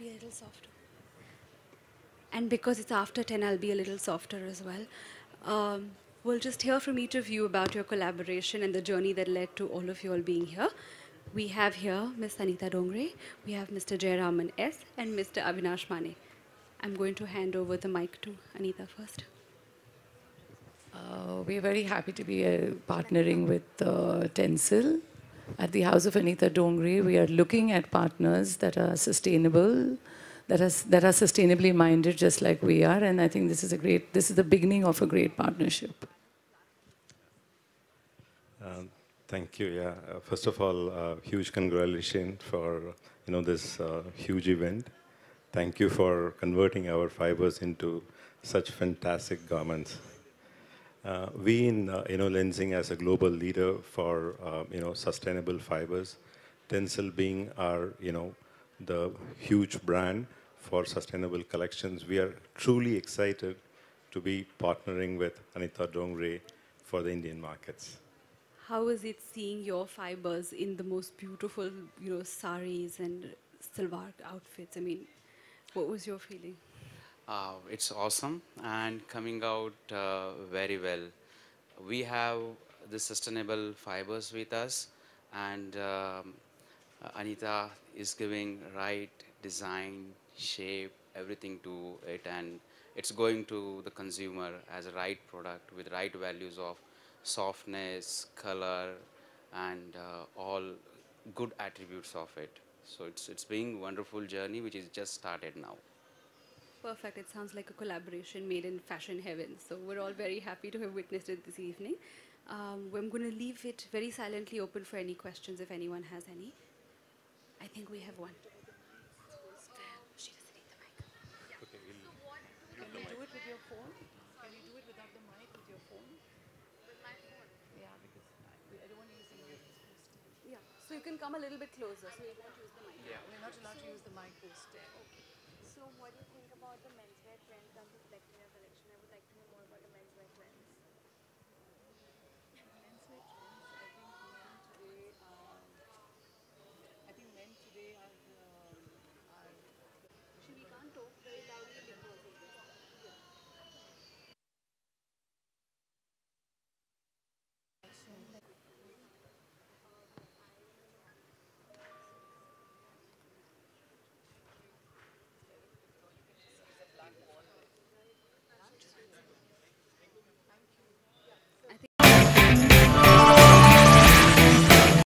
be a little softer. And because it's after 10, I'll be a little softer as well. Um, we'll just hear from each of you about your collaboration and the journey that led to all of you all being here. We have here Ms. Anita Dongre, we have Mr. Jayaraman S, and Mr. Avinash Mane. I'm going to hand over the mic to Anita first. Uh, we're very happy to be uh, partnering with uh, Tencel. At the House of Anita Dongre, we are looking at partners that are sustainable, that are, that are sustainably minded just like we are. And I think this is a great, this is the beginning of a great partnership. Um, thank you. Yeah. Uh, first of all, uh, huge congratulations for you know this uh, huge event. Thank you for converting our fibers into such fantastic garments. Uh, we in uh, you know Lenzing as a global leader for uh, you know sustainable fibers, Tencel being our you know the huge brand for sustainable collections. We are truly excited to be partnering with Anita Dongre for the Indian markets. How is it seeing your fibers in the most beautiful, you know, saris and salwar outfits? I mean, what was your feeling? Uh, it's awesome and coming out uh, very well. We have the sustainable fibers with us, and um, Anita is giving right design, shape, everything to it, and it's going to the consumer as a right product with right values of softness, color, and uh, all good attributes of it. So it's it's being wonderful journey which is just started now. Perfect. It sounds like a collaboration made in fashion heaven. So we're all very happy to have witnessed it this evening. Um, I'm going to leave it very silently open for any questions if anyone has any. I think we have one. She doesn't need the mic. Can you do it with your phone? Can you do it without the mic with your phone? With my phone? Yeah, because I, I don't want to use the mic. Yeah. So you can come a little bit closer. So you won't use the mic. Yeah, we're not allowed to use the mic this day. So